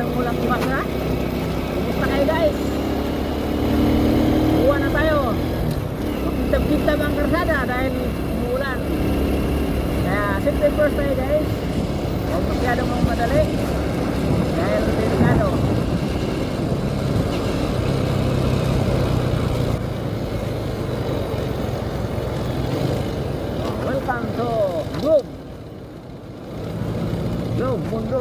buwa. Ulang-ulang umaga. Kumusta kayo guys? Buwa na tayo. Makintab-kintab ang karsada dahil umuulan. Kaya safety first tayo guys. Huwag masyadong magmadali. Dahil delikado.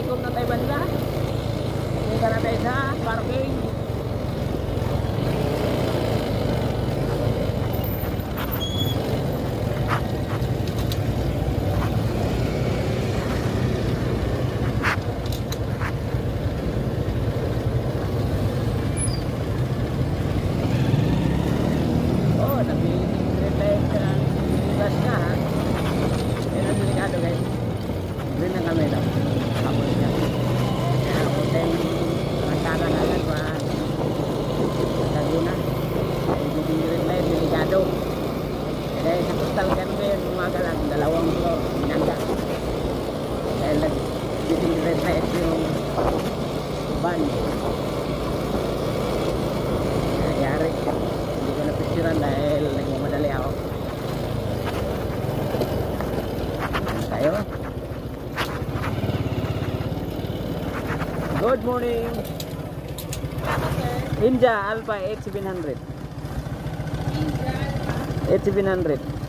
Assalamualaikum Teteh Banda Ini karena tenda, parking Postal kan ngayon, umaga lang, dalawang ko, minangga. Dahil light yung van. Nangyari. Hindi ko napicturan dahil nagmamadali ako. tayo. Good morning. Inja Alpha 8700. 8700.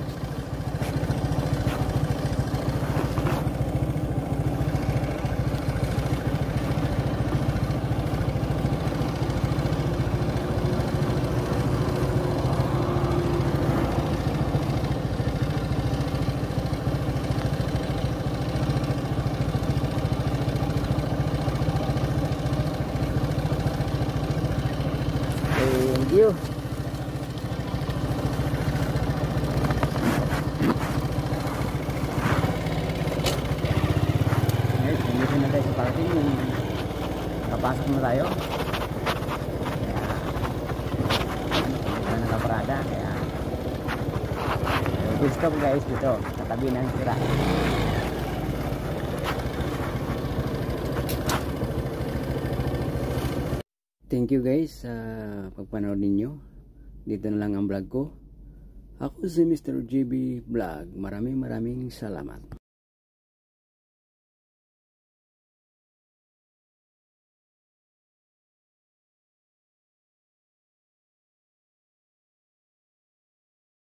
Thank you. Guys, nandito na tayo sa parking. Kapasok na tayo. Kaya, na nakaparada. Kaya, good stop guys dito. Sa tabi ng sira. Thank you guys sa pagpanood ninyo. Dito na lang ang vlog ko. Ako si Mr. JB Vlog. Maraming maraming salamat.